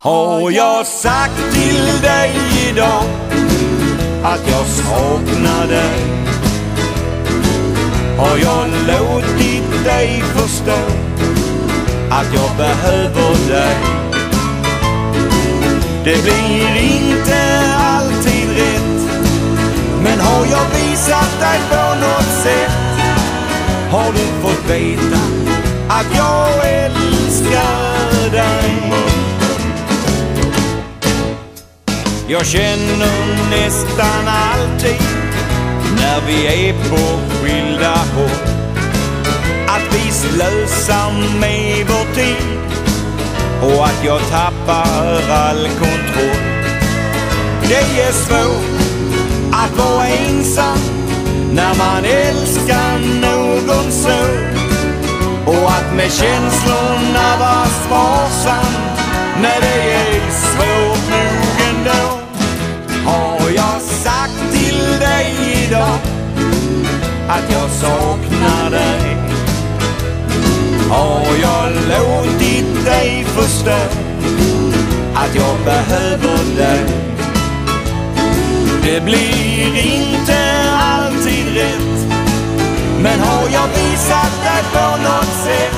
Har jag sagt till dig idag att jag saknar dig? Har jag låtit dig förstå att jag behöver dig? Det blir inte alltid rätt Men har jag visat dig på något sätt Har du fått veta att jag älskar dig jag känner nästan alltid när vi är på skilda håll att vi slösar med vår tid och att jag tappar all kontroll. Det är svårt att vara ensam när man älskar någon så och att med känslorna vara sparsam när det är svårt nu idag att jag saknar dig? Har jag låtit dig förstå att jag behöver dig? Det blir inte alltid rätt Men har jag visat dig på något sätt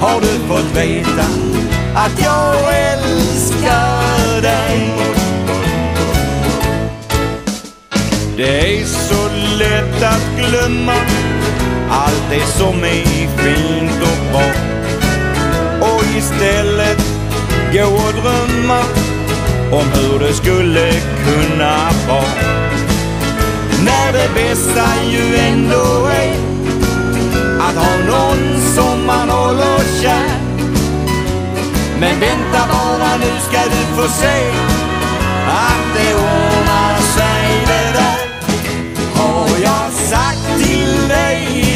Har du fått veta att jag älskar att glömma allt det som är fint och bra och istället gå och drömma om hur det skulle kunna vara. När det bästa ju ändå är att ha någon som man håller kär. Men vänta bara nu ska du få se att det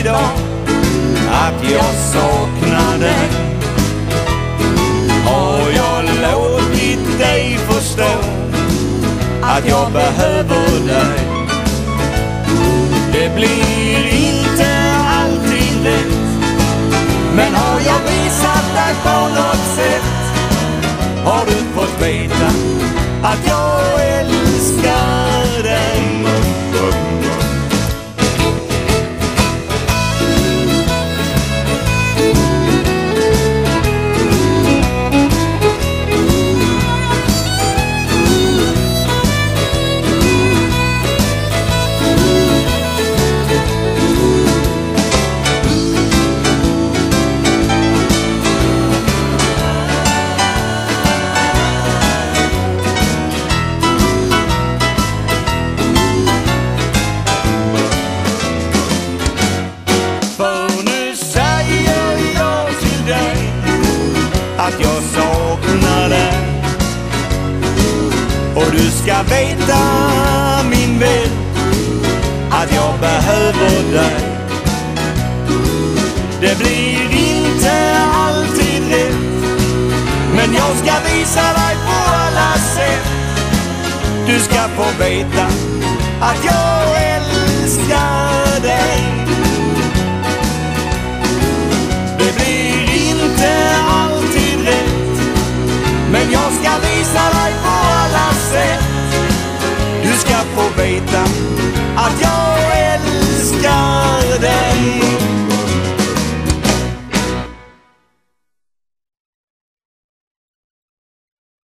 idag att jag saknar dig? Har jag låtit dig förstå att jag behöver dig? Det blir inte alltid lätt men har jag visat dig på något sätt har du fått veta att jag Och du ska veta min vän att jag behöver dig. Det blir inte alltid rätt men jag ska visa dig på alla sätt. Du ska få veta att jag älskar